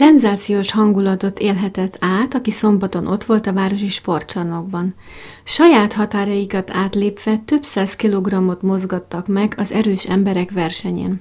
Szenzációs hangulatot élhetett át, aki szombaton ott volt a városi sportcsarnokban. Saját határaikat átlépve több száz kilogrammot mozgattak meg az erős emberek versenyén.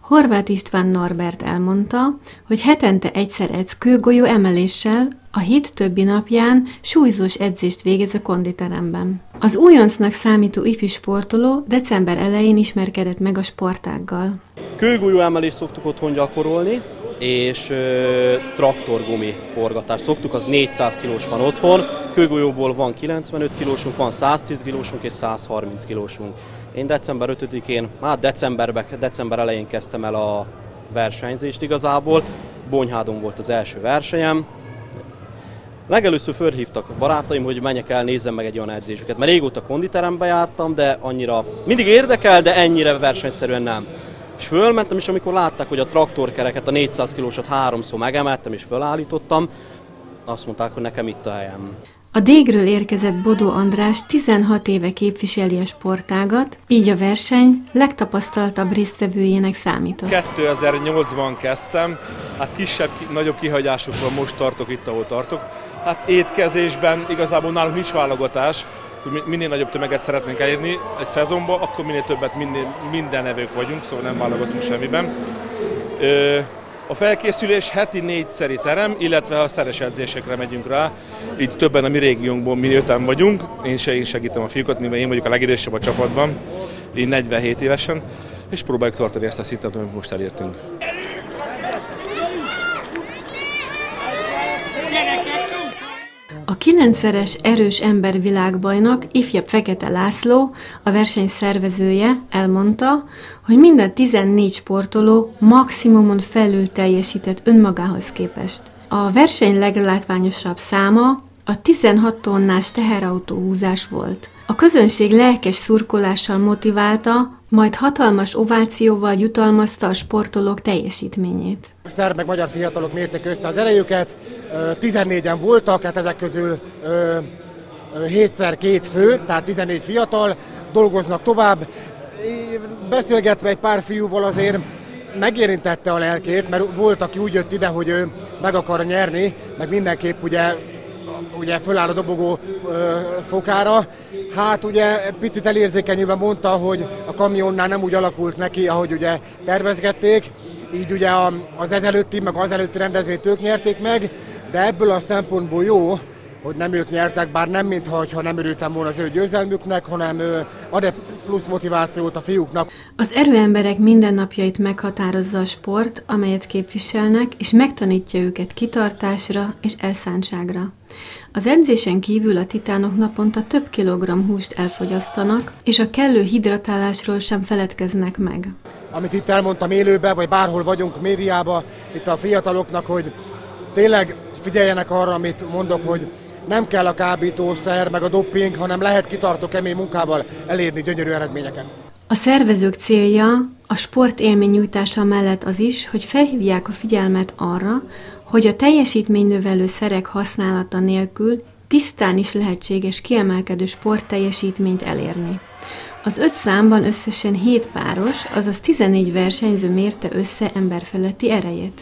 Horváth István Norbert elmondta, hogy hetente egyszer edz kőgolyó emeléssel, a hét többi napján súlyzós edzést végez a konditeremben. Az újoncnak számító ifjú sportoló december elején ismerkedett meg a sportággal. Kőgolyó emelést szoktuk otthon gyakorolni, és ö, traktorgumi forgatás szoktuk, az 400 kilós van otthon, kőgolyóból van 95 kilósunk, van 110 kilósunk és 130 kilósunk. Én december 5-én, hát decemberbe, december elején kezdtem el a versenyzést igazából, Bonyhádon volt az első versenyem, Legelőször fölhívtak a barátaim, hogy menjek el, nézzem meg egy olyan edzésüket, mert régóta konditerembe jártam, de annyira mindig érdekel, de ennyire versenyszerűen nem. És fölmentem, és amikor látták, hogy a traktorkereket, a 400 kilósat háromszor megemeltem és fölállítottam, azt mondták, hogy nekem itt a helyem. A Dégről érkezett Bodó András 16 éve képviseli a sportágat, így a verseny legtapasztaltabb résztvevőjének számított. 2008-ban kezdtem, hát kisebb, nagyobb kihagyásokban most tartok itt, ahol tartok. Hát étkezésben igazából nálunk nincs válogatás, hogy minél nagyobb tömeget szeretnénk elérni egy szezonban, akkor minél többet minél, minden nevők vagyunk, szóval nem válogatunk semmiben. A felkészülés heti négyszeri terem, illetve a szeres edzésekre megyünk rá. Így többen a mi régiónkból mi öten vagyunk. Én, se, én segítem a fiúkat, mivel én vagyok a legidősebb a csapatban, én 47 évesen, és próbáljuk tartani ezt a szintet, amit most elértünk. A kilencszeres erős ember világbajnok, ifjabb Fekete László, a verseny szervezője elmondta, hogy minden 14 sportoló maximumon felül teljesített önmagához képest. A verseny leglátványosabb száma a 16 tonnás teherautó húzás volt. A közönség lelkes szurkolással motiválta, majd hatalmas ovációval jutalmazta a sportolók teljesítményét. Szerb meg magyar fiatalok mérték össze az erejüket, 14-en voltak, hát ezek közül 7 két fő, tehát 14 fiatal, dolgoznak tovább. Beszélgetve egy pár fiúval azért megérintette a lelkét, mert volt, aki úgy jött ide, hogy ő meg akar nyerni, meg mindenképp ugye ugye föláll a dobogó fokára. Hát ugye picit elérzékenyülve mondta, hogy a kamionnál nem úgy alakult neki, ahogy ugye tervezgették, így ugye az ezelőtti, meg az előtti rendezvényt ők nyerték meg, de ebből a szempontból jó, hogy nem ők nyertek, bár nem mintha ha nem örültem volna az ő győzelmüknek, hanem ad egy plusz motivációt a fiúknak. Az erőemberek mindennapjait meghatározza a sport, amelyet képviselnek, és megtanítja őket kitartásra és elszántságra. Az edzésen kívül a titánok naponta több kilogramm húst elfogyasztanak, és a kellő hidratálásról sem feledkeznek meg. Amit itt elmondtam élőbe, vagy bárhol vagyunk médiába, itt a fiataloknak, hogy tényleg figyeljenek arra, amit mondok, hogy nem kell a kábítószer, meg a dopping, hanem lehet kitartó kemény munkával elérni gyönyörű eredményeket. A szervezők célja a sport élmény nyújtása mellett az is, hogy felhívják a figyelmet arra, hogy a teljesítménynövelő szerek használata nélkül tisztán is lehetséges kiemelkedő sportteljesítményt elérni. Az öt számban összesen 7 páros, azaz 14 versenyző mérte össze emberfeletti erejét.